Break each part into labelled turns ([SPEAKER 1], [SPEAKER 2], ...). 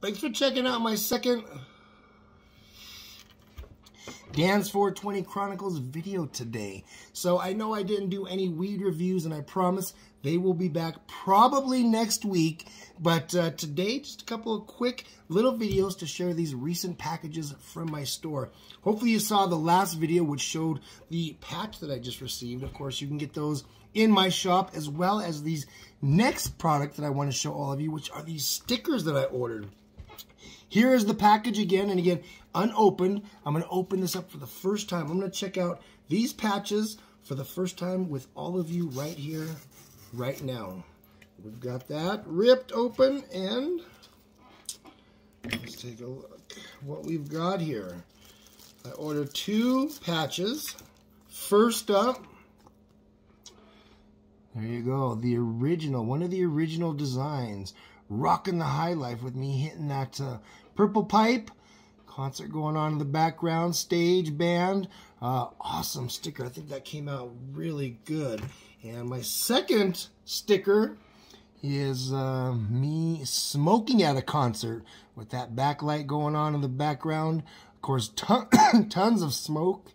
[SPEAKER 1] Thanks for checking out my second Dan's 420 Chronicles video today. So I know I didn't do any weed reviews and I promise they will be back probably next week. But uh, today, just a couple of quick little videos to share these recent packages from my store. Hopefully you saw the last video which showed the patch that I just received. Of course, you can get those in my shop as well as these next product that I want to show all of you, which are these stickers that I ordered. Here is the package again, and again, unopened. I'm going to open this up for the first time. I'm going to check out these patches for the first time with all of you right here, right now. We've got that ripped open, and let's take a look what we've got here. I ordered two patches. First up, there you go, the original, one of the original designs rocking the high life with me hitting that uh, purple pipe. Concert going on in the background, stage, band. Uh, awesome sticker. I think that came out really good. And my second sticker is uh, me smoking at a concert with that backlight going on in the background. Of course, ton tons of smoke.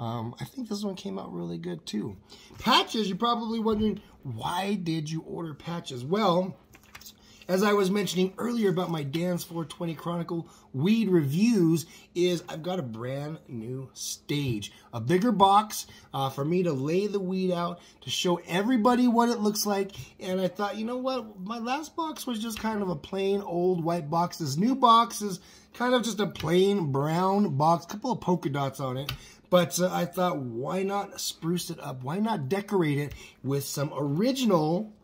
[SPEAKER 1] Um, I think this one came out really good too. Patches, you're probably wondering, why did you order patches? Well, as I was mentioning earlier about my Dan's 420 Chronicle weed reviews, is I've got a brand new stage. A bigger box uh, for me to lay the weed out, to show everybody what it looks like. And I thought, you know what? My last box was just kind of a plain old white box. This new box is kind of just a plain brown box, couple of polka dots on it. But uh, I thought, why not spruce it up? Why not decorate it with some original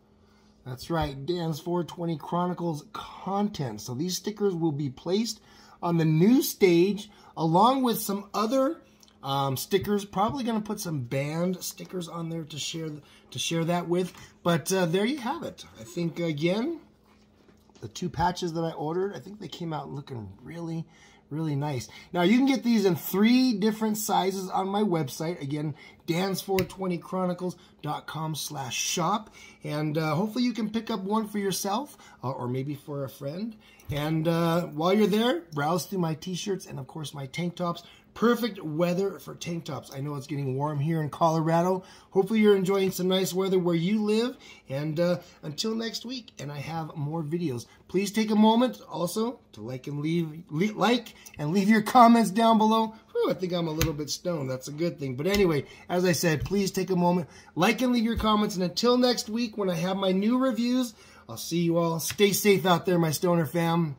[SPEAKER 1] that's right, Dan's 420 Chronicles content. So these stickers will be placed on the new stage along with some other um, stickers. Probably going to put some band stickers on there to share to share that with. But uh, there you have it. I think again, the two patches that I ordered, I think they came out looking really, really nice. Now, you can get these in three different sizes on my website. Again, dans420chronicles.com slash shop. And uh, hopefully you can pick up one for yourself uh, or maybe for a friend. And uh, while you're there, browse through my t-shirts and, of course, my tank tops. Perfect weather for tank tops. I know it's getting warm here in Colorado. Hopefully you're enjoying some nice weather where you live. And uh, until next week, and I have more videos. Please take a moment also to like and leave, leave like and leave your comments down below. Whew, I think I'm a little bit stoned. That's a good thing. But anyway, as I said, please take a moment, like and leave your comments. And until next week when I have my new reviews, I'll see you all. Stay safe out there, my stoner fam.